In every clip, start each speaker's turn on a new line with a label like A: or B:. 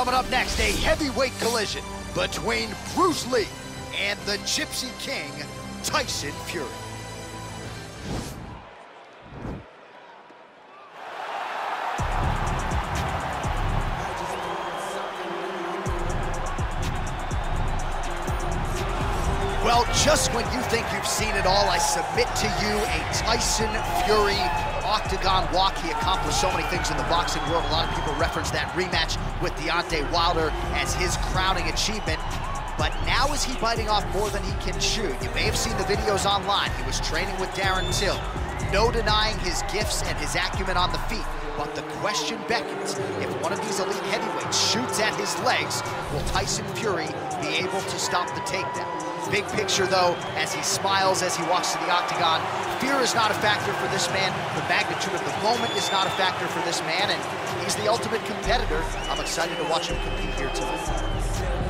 A: Coming up next, a heavyweight collision between Bruce Lee and the Gypsy King, Tyson Fury. Well, just when you think you've seen it all, I submit to you a Tyson Fury octagon walk. He accomplished so many things in the boxing world. A lot of people reference that rematch with Deontay Wilder as his crowning achievement. But now is he biting off more than he can chew? You may have seen the videos online. He was training with Darren Till. No denying his gifts and his acumen on the feet. But the question beckons, if one of these elite heavyweights shoots at his legs, will Tyson Fury be able to stop the takedown? Big picture, though, as he smiles as he walks to the octagon, fear is not a factor for this man. The magnitude of the moment is not a factor for this man, and he's the ultimate competitor. I'm excited to watch him compete here tonight.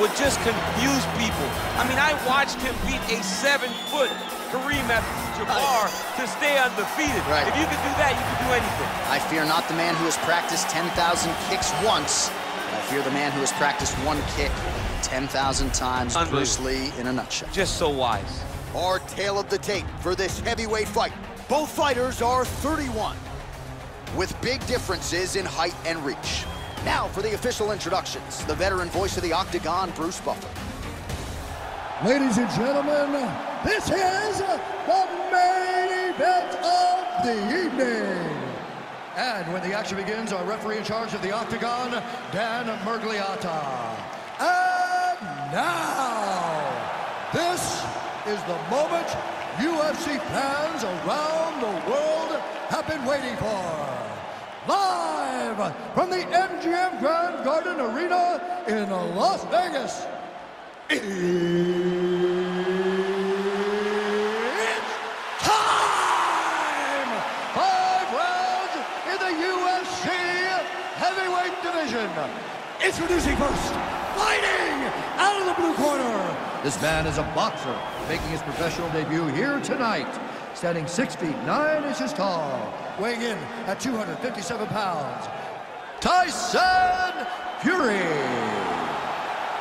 B: would just confuse people. I mean, I watched him beat a seven-foot Kareem Abdul-Jabbar to stay undefeated.
A: Right.
B: If you can do that, you can do anything.
A: I fear not the man who has practiced 10,000 kicks once. I fear the man who has practiced one kick 10,000 times. Bruce Lee in a nutshell.
B: Just so wise.
A: Our tale of the tape for this heavyweight fight. Both fighters are 31, with big differences in height and reach. Now for the official introductions, the veteran voice of the Octagon, Bruce Buffer.
C: Ladies and gentlemen, this is the main event of the evening. And when the action begins, our referee in charge of the Octagon, Dan Miragliotta. And now, this is the moment UFC fans around the world have been waiting for. Live from the MGM Grand Garden Arena in Las Vegas. It's time! Five rounds in the UFC heavyweight division. Introducing first, fighting out of the blue corner. This man is a boxer, making his professional debut here tonight. Standing six feet nine inches tall, weighing in at 257 pounds. Tyson Fury.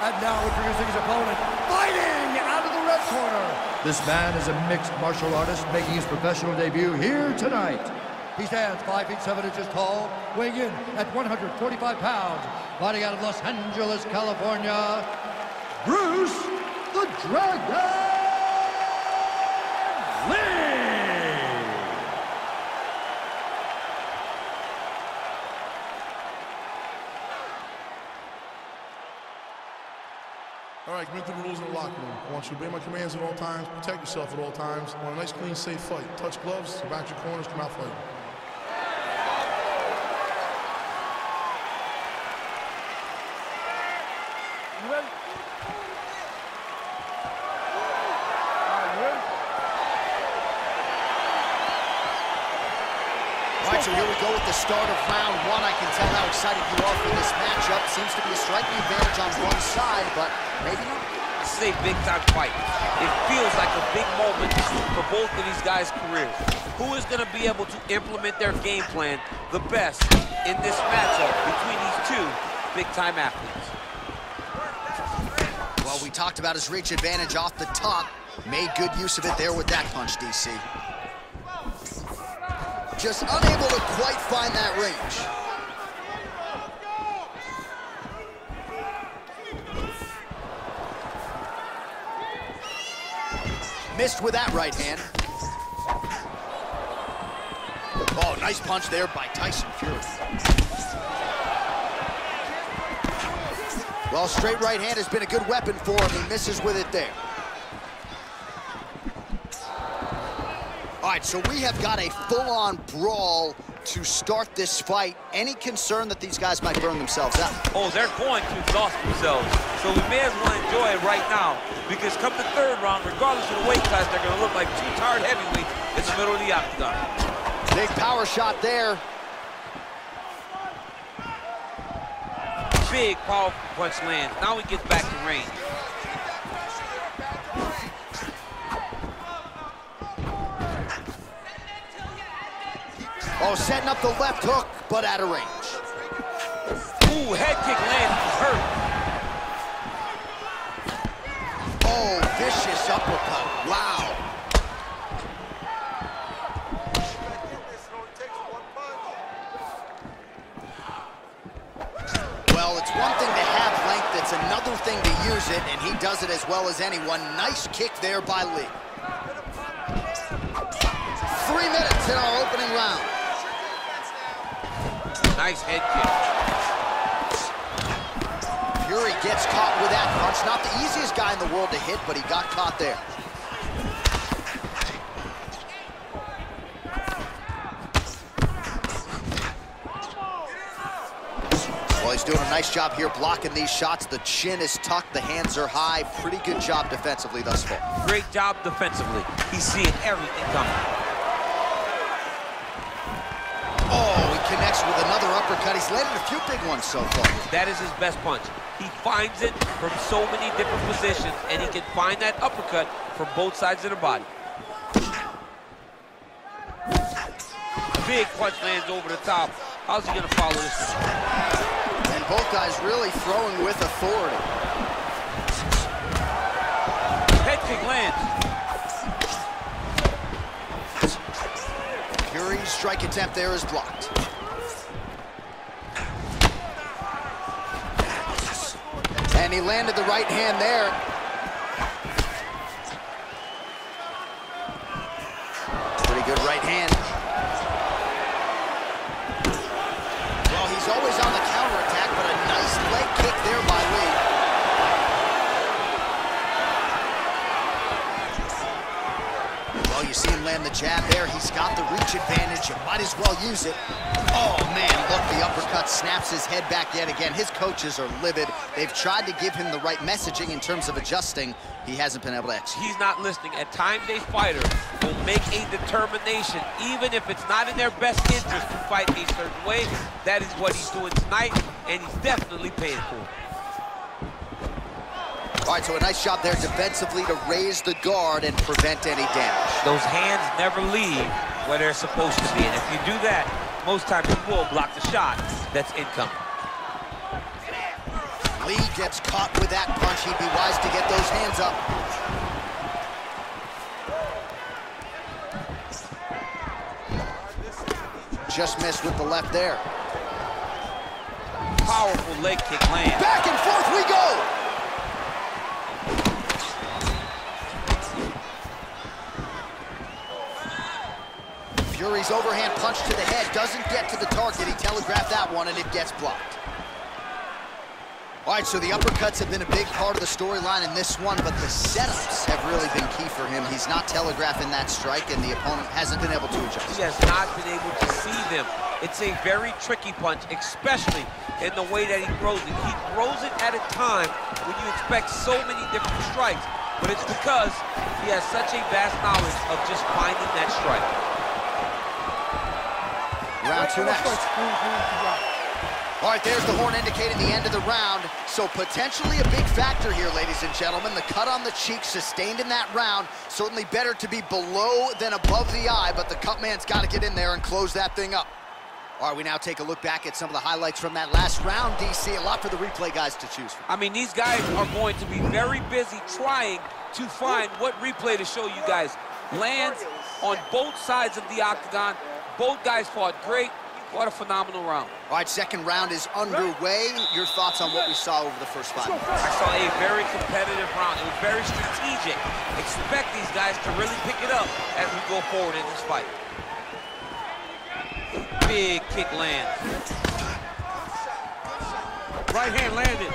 C: And now introducing his opponent, fighting out of the red corner. This man is a mixed martial artist making his professional debut here tonight. He stands 5 feet 7 inches tall, weighing in at 145 pounds, fighting out of Los Angeles, California, Bruce the Dragon Lee!
D: Right, commit to the rules in the locker room. I want you to obey my commands at all times, protect yourself at all times. I want a nice, clean, safe fight. Touch gloves, back your corners, come out fighting.
A: All right, so here we go with the start of round one. I can tell how excited you are for this matchup. Seems to be a striking advantage on one side, but maybe not.
B: This is a big-time fight. It feels like a big moment for both of these guys' careers. Who is going to be able to implement their game plan the best in this matchup between these two big-time athletes?
A: Well, we talked about his reach advantage off the top. Made good use of it there with that punch, DC. Just unable to quite find that range. Missed with that right hand. Oh, nice punch there by Tyson Fury. Well, straight right hand has been a good weapon for him. He misses with it there. Right, so we have got a full-on brawl to start this fight. Any concern that these guys might burn themselves out?
B: Oh, they're going to exhaust themselves. So we may as well enjoy it right now because come the third round, regardless of the weight class, they're going to look like two tired heavyweights in the middle of the octagon.
A: Big power shot there.
B: Big, powerful punch lands. Now he gets back to range.
A: Oh, setting up the left hook, but out of range.
B: Ooh, head kick lands. Hurt.
A: Oh, vicious uppercut. Wow. Well, it's one thing to have length, it's another thing to use it, and he does it as well as anyone. Nice kick there by Lee. Three minutes in our opening round.
B: Nice head kick.
A: Fury gets caught with that punch. Not the easiest guy in the world to hit, but he got caught there. Well, he's doing a nice job here blocking these shots. The chin is tucked, the hands are high. Pretty good job defensively thus far.
B: Great job defensively. He's seeing everything coming.
A: Oh, with another uppercut. He's landed a few big ones so far.
B: That is his best punch. He finds it from so many different positions, and he can find that uppercut from both sides of the body. Big punch lands over the top. How's he gonna follow this?
A: And both guys really throwing with authority.
B: Head kick lands.
A: Fury's strike attempt there is blocked. And he landed the right hand there. Pretty good right hand. Well, he's always on the counterattack, but a nice leg kick there by Lee. Well, you see him land jab there. He's got the reach advantage. You might as well use it. Oh, man, look, the uppercut snaps his head back yet again. His coaches are livid. They've tried to give him the right messaging in terms of adjusting. He hasn't been able to execute.
B: He's not listening. At times, a fighter will make a determination, even if it's not in their best interest to fight a certain way. That is what he's doing tonight, and he's definitely paying for it.
A: All right, so a nice job there defensively to raise the guard and prevent any damage.
B: Those hands never leave where they're supposed to be, and if you do that, most times you will block the shot that's incoming.
A: Lee gets caught with that punch. He'd be wise to get those hands up. Just missed with the left there.
B: Powerful leg kick lands.
A: Back and forth we go! Fury's overhand punch to the head doesn't get to the target. He telegraphed that one, and it gets blocked. All right, so the uppercuts have been a big part of the storyline in this one, but the setups have really been key for him. He's not telegraphing that strike, and the opponent hasn't been able to adjust.
B: He has not been able to see them. It's a very tricky punch, especially in the way that he throws it. He throws it at a time when you expect so many different strikes, but it's because he has such a vast knowledge of just finding that strike.
A: Round two next. All right, there's the horn indicating the end of the round. So potentially a big factor here, ladies and gentlemen. The cut on the cheek sustained in that round. Certainly better to be below than above the eye, but the cut man's got to get in there and close that thing up. All right, we now take a look back at some of the highlights from that last round, DC. A lot for the replay guys to choose from.
B: I mean, these guys are going to be very busy trying to find what replay to show you guys. Lands on both sides of the octagon. Both guys fought great. What a phenomenal round.
A: All right, second round is underway. Your thoughts on what we saw over the first five minutes?
B: I saw a very competitive round. It was very strategic. Expect these guys to really pick it up as we go forward in this fight. Big kick lands. Right hand landed.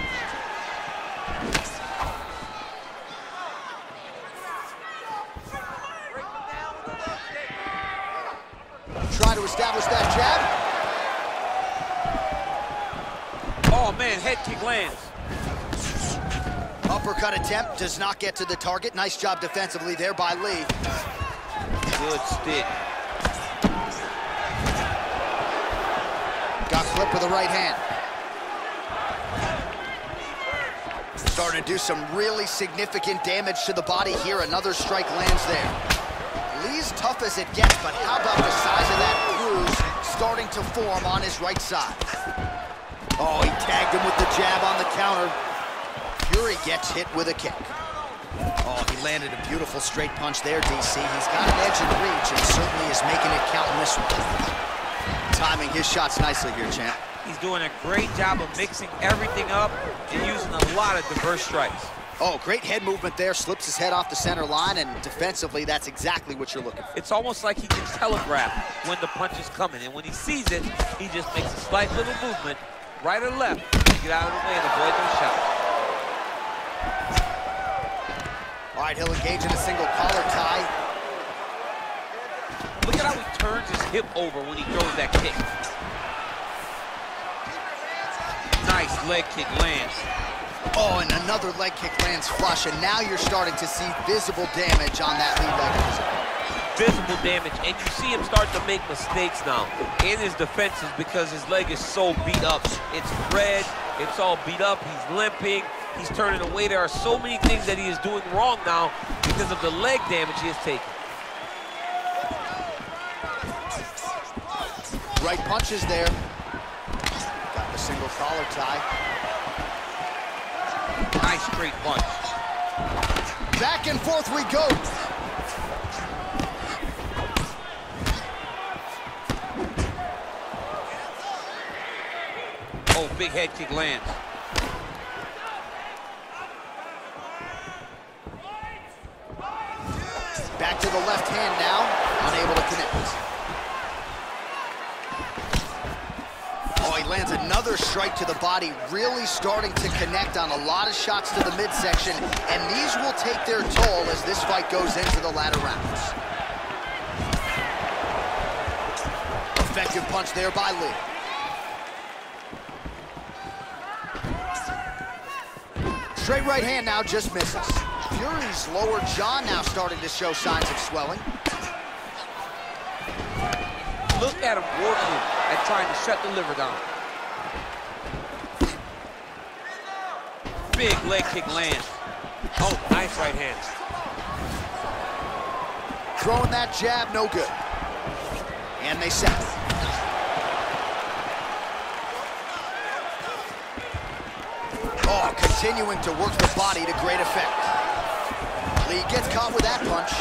A: Try to establish that jab.
B: Oh, man, head kick lands.
A: Uppercut attempt does not get to the target. Nice job defensively there by Lee.
B: Good stick.
A: Got clipped with the right hand. Starting to do some really significant damage to the body here. Another strike lands there. Tough as it gets, but how about the size of that bruise starting to form on his right side? Oh, he tagged him with the jab on the counter. Fury gets hit with a kick. Oh, he landed a beautiful straight punch there, DC. He's got an edge in reach and certainly is making it count in this one. Timing his shots nicely here, champ.
B: He's doing a great job of mixing everything up and using a lot of diverse strikes.
A: Oh, great head movement there. Slips his head off the center line, and defensively, that's exactly what you're looking for.
B: It's almost like he can telegraph when the punch is coming, and when he sees it, he just makes a slight little movement, right or left, to get out of the way and avoid those shots.
A: All right, he'll engage in a single collar tie.
B: Look at how he turns his hip over when he throws that kick. Nice leg kick lands.
A: Oh, and another leg kick lands flush, and now you're starting to see visible damage on that lead leg.
B: Visible damage, and you see him start to make mistakes now in his defenses because his leg is so beat up. It's red, it's all beat up, he's limping, he's turning away. There are so many things that he is doing wrong now because of the leg damage he has taken.
A: Right punches there. Got the single collar tie.
B: Nice straight punch.
A: Back and forth we go.
B: Oh, big head kick lands.
A: Back to the left hand now, unable to connect. Oh, he lands another strike to the body, really starting to connect on a lot of shots to the midsection, and these will take their toll as this fight goes into the latter rounds. Effective punch there by Lee. Straight right hand now just misses. Fury's lower jaw now starting to show signs of swelling.
B: Look at him working at trying to shut the liver down. Big leg kick lands. Oh, nice right hand.
A: Throwing that jab, no good. And they set. Oh, continuing to work the body to great effect. Lee gets caught with that punch.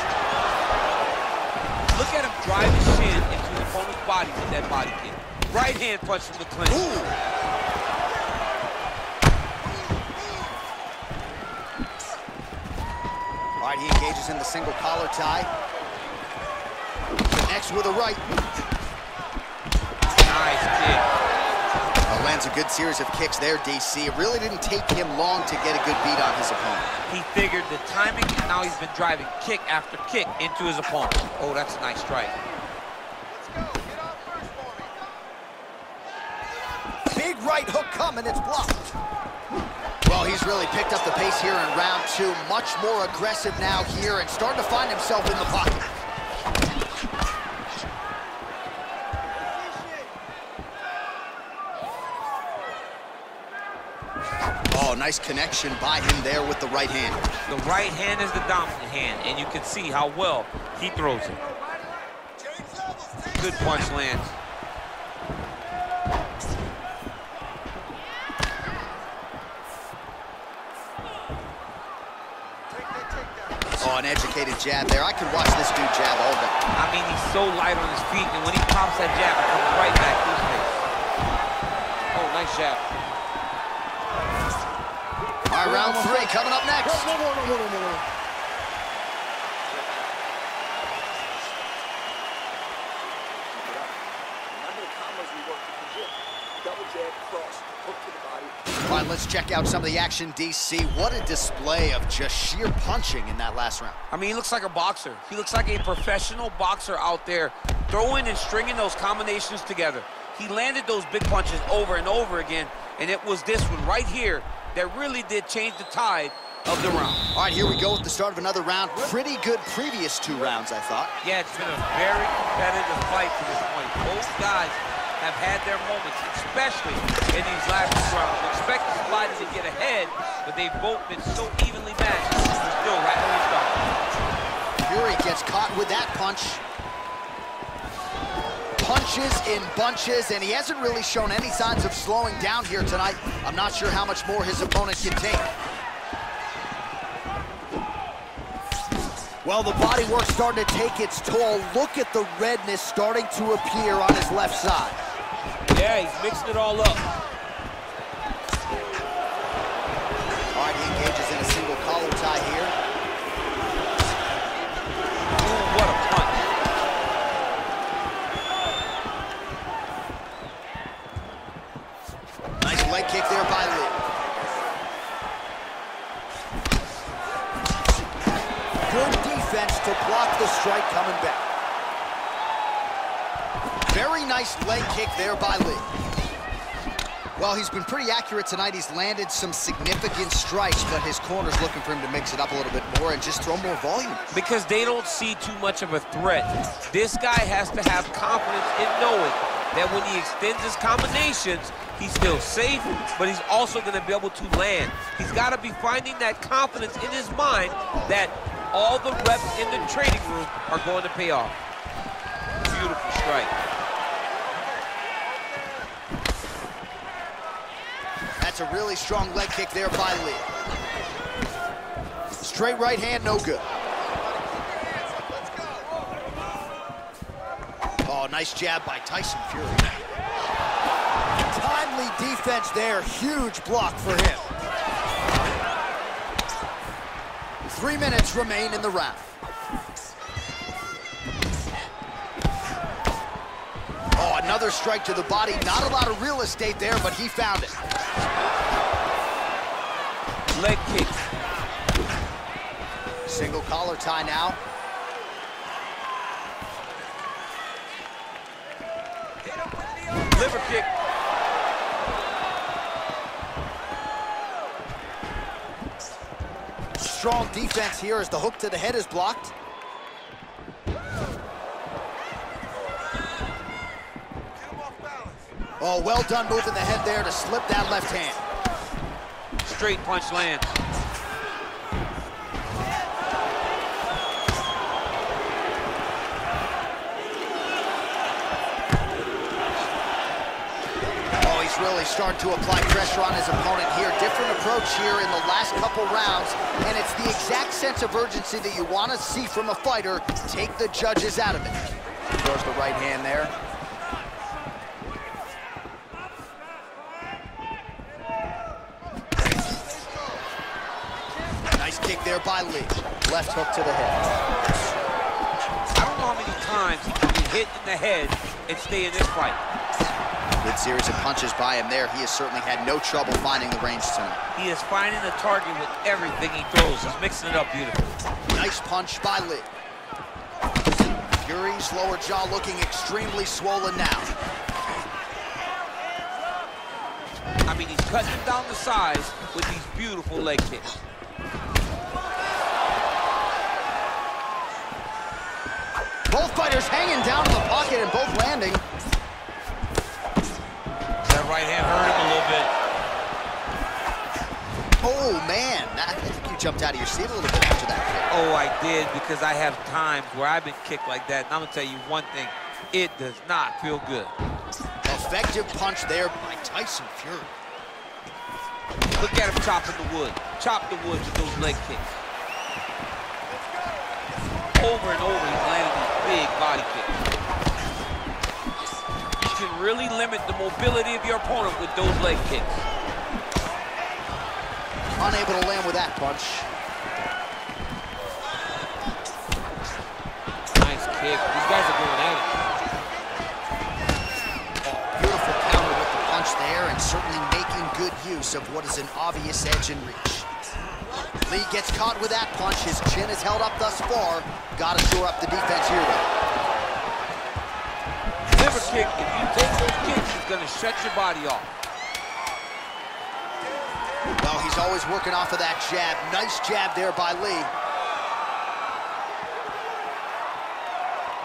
B: Look at him drive his shin into his opponent's body with that body kick. Right hand punch from the clinch.
A: Ooh. Right, he engages in the single collar tie. Connects with a right.
B: Nice kick.
A: Uh, lands a good series of kicks there, DC. It really didn't take him long to get a good beat on his opponent.
B: He figured the timing, and now he's been driving kick after kick into his opponent. Oh, that's a nice strike.
A: Big right hook coming, it's blocked. Really picked up the pace here in round two. Much more aggressive now here and starting to find himself in the pocket. Oh, nice connection by him there with the right hand.
B: The right hand is the dominant hand, and you can see how well he throws it. Good punch lands.
A: An educated jab there. I could watch this dude jab all day.
B: I mean, he's so light on his feet, and when he pops that jab, it comes right back to his face. Oh, nice jab.
A: All right, round three coming up next.
C: Whoa, whoa, whoa, whoa, whoa, whoa.
E: Remember the combos we worked with the gym. Double jab, cross, hook to the body.
A: All right, let's check out some of the action, DC. What a display of just sheer punching in that last round.
B: I mean, he looks like a boxer. He looks like a professional boxer out there, throwing and stringing those combinations together. He landed those big punches over and over again, and it was this one right here that really did change the tide of the round.
A: All right, here we go with the start of another round. Pretty good previous two rounds, I thought.
B: Yeah, it's been a very competitive fight to this point. Both guys have had their moments, especially in these last rounds. Expect somebody to get ahead, but they've both been so evenly matched. We're still.
A: Fury gets caught with that punch. Punches in bunches, and he hasn't really shown any signs of slowing down here tonight. I'm not sure how much more his opponent can take. Well, the body work starting to take its toll. Look at the redness starting to appear on his left side.
B: Yeah, he's mixing it all up.
A: All right, he engages in a single collar tie here.
B: Ooh, what a punch.
A: Nice leg kick there by Lee. Good defense to block the strike coming back. Very nice leg kick there by Lee. Well, he's been pretty accurate tonight. He's landed some significant strikes, but his corner's looking for him to mix it up a little bit more and just throw more volume.
B: Because they don't see too much of a threat. This guy has to have confidence in knowing that when he extends his combinations, he's still safe, but he's also going to be able to land. He's got to be finding that confidence in his mind that all the reps in the training room are going to pay off. Beautiful strike.
A: That's a really strong leg kick there by Lee. Straight right hand, no good. Oh, nice jab by Tyson Fury. Timely defense there, huge block for him. Three minutes remain in the round. Oh, another strike to the body. Not a lot of real estate there, but he found it.
B: Leg kick.
A: Single collar tie now.
B: Liver kick.
A: Strong defense here as the hook to the head is blocked. Oh, well done moving the head there to slip that left hand.
B: Straight punch lands.
A: Oh, he's really starting to apply pressure on his opponent here. Different approach here in the last couple rounds, and it's the exact sense of urgency that you want to see from a fighter. Take the judges out of it. Throws the right hand there. Nice kick there by Lee. Left hook to the head.
B: I don't know how many times he can be hit in the head and stay in this fight.
A: Good series of punches by him there. He has certainly had no trouble finding the range tonight.
B: He is finding the target with everything he throws. He's mixing it up beautifully.
A: Nice punch by Lee. Fury's lower jaw looking extremely swollen now.
B: I mean, he's cutting down the size with these beautiful leg kicks.
A: Both fighters hanging down in the pocket and both landing.
B: That right hand hurt him a little bit.
A: Oh, man. I think you jumped out of your seat a little bit after that kick.
B: Oh, I did because I have times where I've been kicked like that. And I'm going to tell you one thing. It does not feel good.
A: Effective punch there by Tyson Fury.
B: Look at him chopping the wood. Chop the wood with those leg kicks. Over and over, he's landing big body kicks. You can really limit the mobility of your opponent with those leg kicks.
A: Unable to land with that punch.
B: Nice kick. These guys are going at it.
A: Beautiful counter with the punch there and certainly making making good use of what is an obvious edge and reach. Lee gets caught with that punch. His chin is held up thus far. Got to shore up the defense here, though.
B: Liver kick, if you take those kicks, it's going to shut your body off.
A: Well, he's always working off of that jab. Nice jab there by Lee.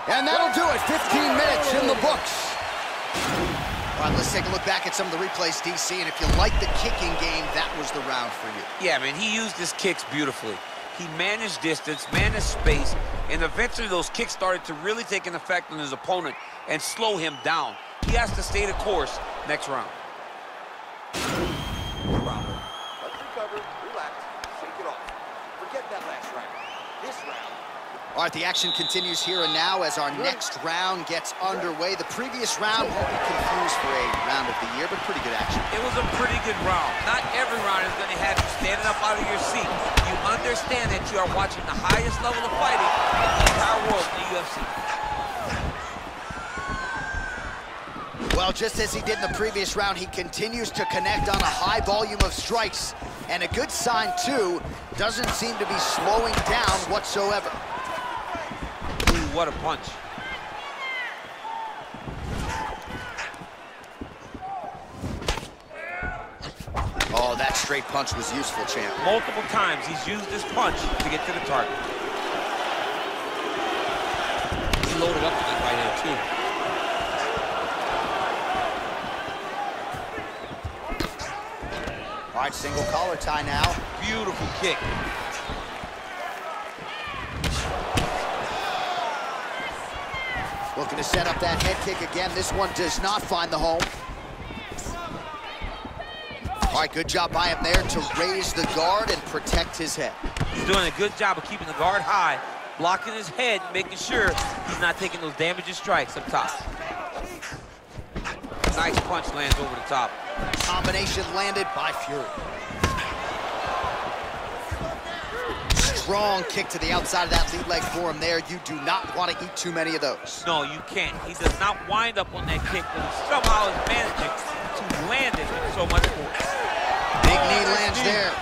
A: And that'll do it. 15 minutes in the books. All right, let's take a look back at some of the replays, DC. And if you like the kicking game, that was the round for you.
B: Yeah, man, he used his kicks beautifully. He managed distance, managed space, and eventually those kicks started to really take an effect on his opponent and slow him down. He has to stay the course next round.
A: All right, the action continues here and now as our next round gets underway. The previous round won't be confused for a round of the year, but pretty good action.
B: It was a pretty good round. Not every round is going to have you standing up out of your seat. You understand that you are watching the highest level of fighting in the entire world in the UFC.
A: Well, just as he did in the previous round, he continues to connect on a high volume of strikes. And a good sign, too, doesn't seem to be slowing down whatsoever.
B: Ooh, what a punch.
A: Oh, that straight punch was useful, champ.
B: Multiple times he's used this punch to get to the target. He loaded up with that right hand, too.
A: All right, single collar tie now.
B: Beautiful kick.
A: To set up that head kick again. This one does not find the home. All right, good job by him there to raise the guard and protect his head.
B: He's doing a good job of keeping the guard high, blocking his head, making sure he's not taking those damaging strikes up top. Nice punch lands over the top.
A: Combination landed by Fury. Strong kick to the outside of that lead leg for him there. You do not want to eat too many of those.
B: No, you can't. He does not wind up on that kick, but he somehow is managing to land it with so much force.
A: Big knee lands there.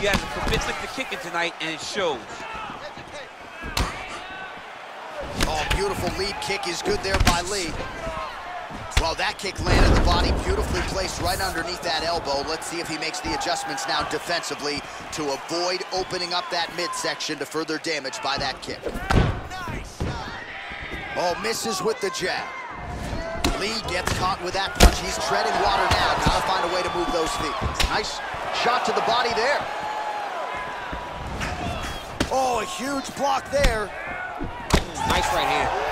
B: He has a commitment to kicking tonight, and it shows.
A: Oh, beautiful lead kick is good there by Lee. Well, that kick landed the body beautifully placed right underneath that elbow. Let's see if he makes the adjustments now defensively to avoid opening up that midsection to further damage by that kick. Oh, misses with the jab. Lee gets caught with that punch. He's treading water now. Gotta find a way to move those feet. Nice shot to the body there. Oh, a huge block there.
B: Nice right hand.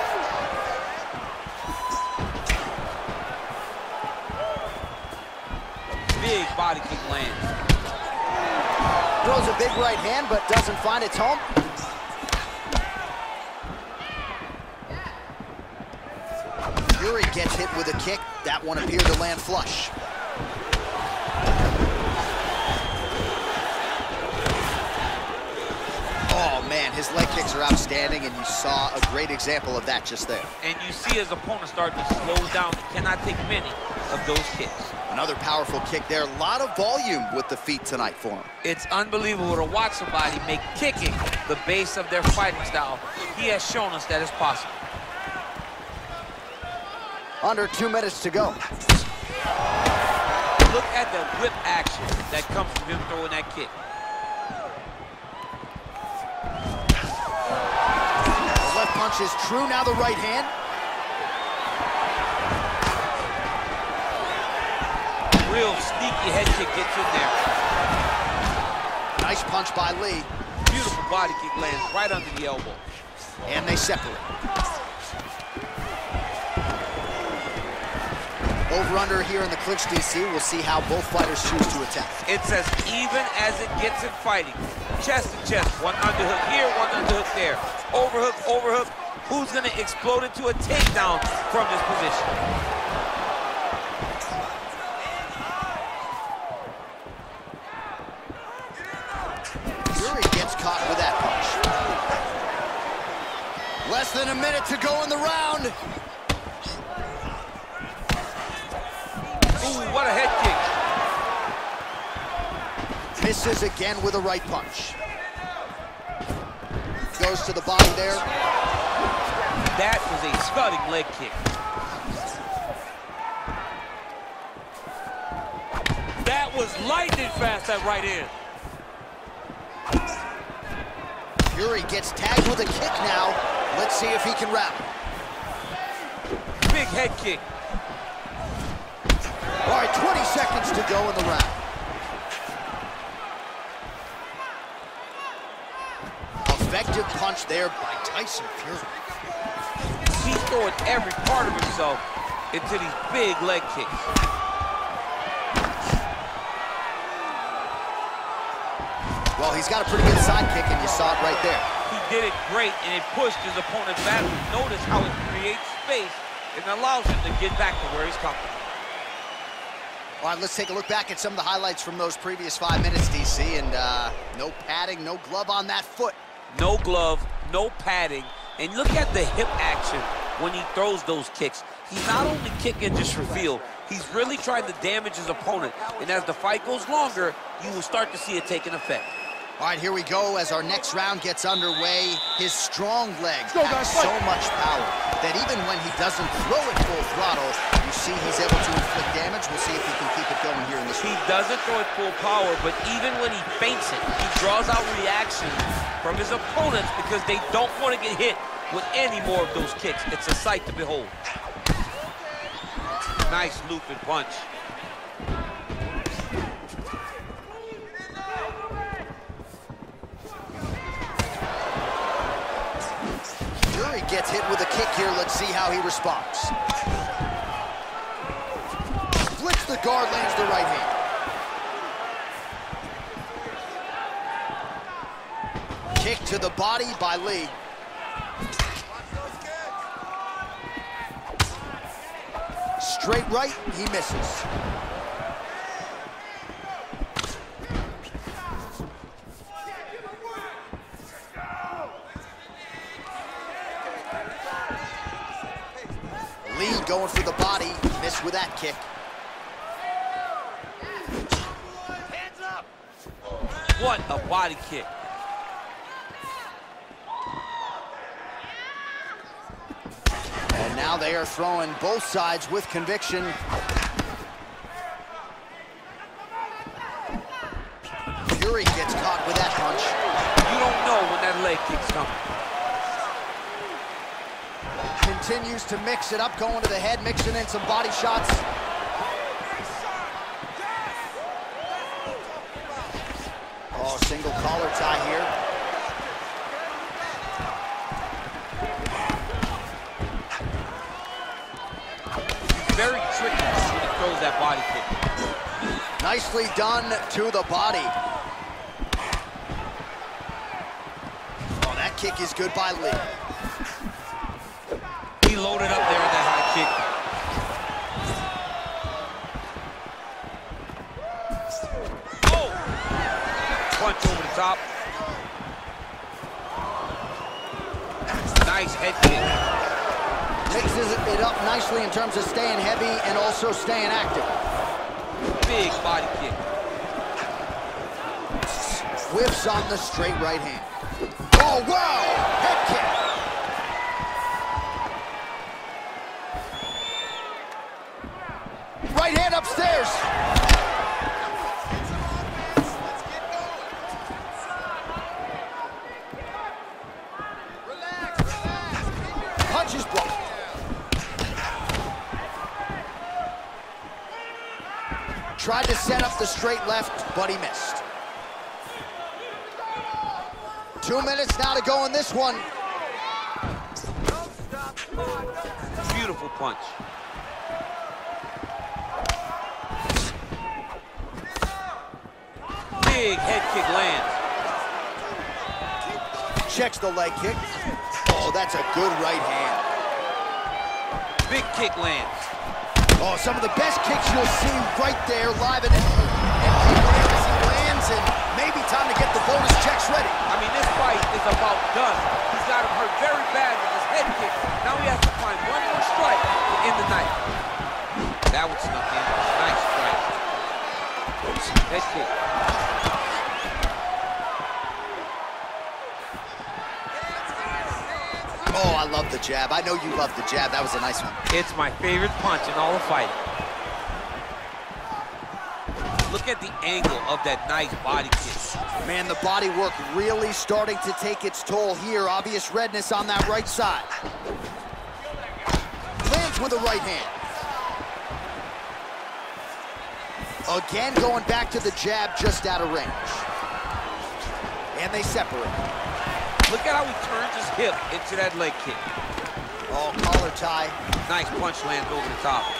B: Big body kick lands.
A: Throws a big right hand, but doesn't find its home. Fury gets hit with a kick. That one appeared to land flush. Oh, man, his leg kicks are outstanding, and you saw a great example of that just there.
B: And you see his opponent starting to slow down. He cannot take many of those kicks.
A: Another powerful kick there. A lot of volume with the feet tonight for him.
B: It's unbelievable to watch somebody make kicking the base of their fighting style. He has shown us that it's possible.
A: Under two minutes to go.
B: Look at the whip action that comes from him throwing that kick.
A: The left punch is true. Now the right hand.
B: Real sneaky head kick gets in there.
A: Nice punch by Lee.
B: Beautiful body kick lands right under the elbow.
A: And they separate. Over under here in the clinch, DC. We'll see how both fighters choose to attack.
B: It's as even as it gets in fighting. Chest to chest, one underhook here, one underhook there. Overhook, overhook. Who's gonna explode into a takedown from this position?
A: Fury gets caught with that punch. than a minute to go in the round.
B: Ooh, what a head
A: again with a right punch. Goes to the body there.
B: That was a stunning leg kick. That was lightning fast, that right hand.
A: Fury gets tagged with a kick now. Let's see if he can wrap.
B: Big head kick.
A: All right, 20 seconds to go in the round. Effective punch there by Tyson Fury.
B: He's throwing every part of himself into these big leg kicks.
A: Well, he's got a pretty good sidekick, and you saw it right there.
B: He did it great, and it pushed his opponent back. Notice how it creates space and allows him to get back to where he's coming.
A: All right, let's take a look back at some of the highlights from those previous five minutes, DC, and uh, no padding, no glove on that foot.
B: No glove, no padding, and look at the hip action when he throws those kicks. He's not only kicking just for feel, he's really trying to damage his opponent, and as the fight goes longer, you will start to see it taking effect.
A: All right, here we go as our next round gets underway. His strong legs go, have so much power that even when he doesn't throw it full throttle, you see he's able to inflict damage. We'll see if he can keep it going here in this
B: He
A: round.
B: doesn't throw it full power, but even when he feints it, he draws out reactions from his opponents because they don't want to get hit with any more of those kicks. It's a sight to behold. Nice looping punch.
A: Fury gets hit with a kick here. Let's see how he responds. Splits the guard, lands the right hand. Kick to the body by Lee. Straight right, he misses. Lee going for the body, missed with that kick.
B: What a body kick.
A: And now they are throwing both sides with conviction. Fury gets caught with that punch.
B: You don't know when that leg kick's coming.
A: Continues to mix it up, going to the head, mixing in some body shots. Oh, single collar tie here.
B: Very tricky when he throws that body kick.
A: Nicely done to the body. Oh, that kick is good by Lee.
B: Loaded up there with that high kick. Oh! Punch over the top. Nice head kick.
A: Mixes it up nicely in terms of staying heavy and also staying active.
B: Big body kick.
A: Whiffs on the straight right hand. The straight left, but he missed. Two minutes now to go in this one.
B: Beautiful punch. Big head kick lands.
A: Checks the leg kick. Oh, that's a good right hand.
B: Big kick lands.
A: Oh, some of the best kicks you'll see right there live in and maybe time to get the bonus checks ready.
B: I mean, this fight is about done. He's got him hurt very bad with his head kick. Now he has to find one more strike to end the night. That one snuck in. Nice strike. Head kick.
A: Oh, I love the jab. I know you love the jab. That was a nice one.
B: It's my favorite punch in all of fighting. Look at the angle of that nice body kick.
A: Man, the body work really starting to take its toll here. Obvious redness on that right side. Lands with the right hand. Again, going back to the jab just out of range. And they separate.
B: Look at how he turns his hip into that leg kick.
A: Oh, collar tie.
B: Nice punch lands over the top.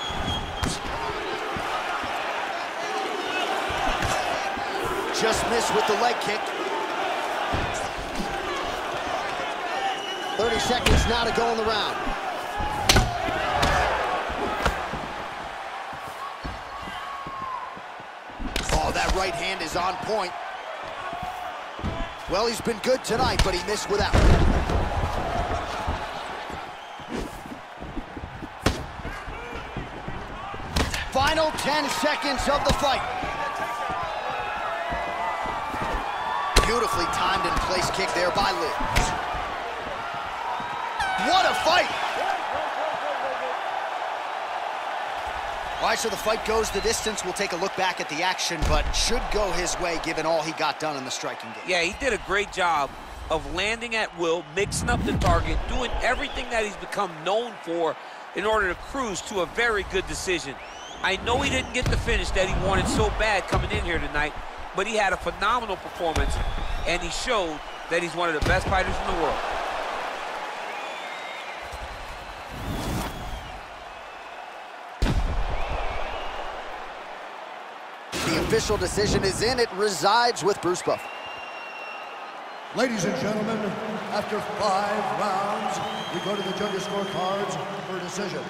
A: Just missed with the leg kick. 30 seconds now to go in the round. Oh, that right hand is on point. Well, he's been good tonight, but he missed with that. Final 10 seconds of the fight. Kick there by Liz. What a fight! All right, so the fight goes the distance. We'll take a look back at the action, but should go his way given all he got done in the striking game.
B: Yeah, he did a great job of landing at will, mixing up the target, doing everything that he's become known for in order to cruise to a very good decision. I know he didn't get the finish that he wanted so bad coming in here tonight, but he had a phenomenal performance, and he showed that he's one of the best fighters in the world.
A: The official decision is in. It resides with Bruce Buffer.
C: Ladies and gentlemen, after five rounds, we go to the judges' scorecards for a decision.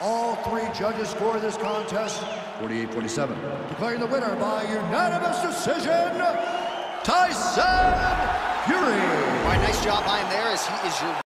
C: All three judges score this contest 48-47. Declaring the winner by unanimous decision, Tyson Fury.
A: All right, nice job by him there as he is your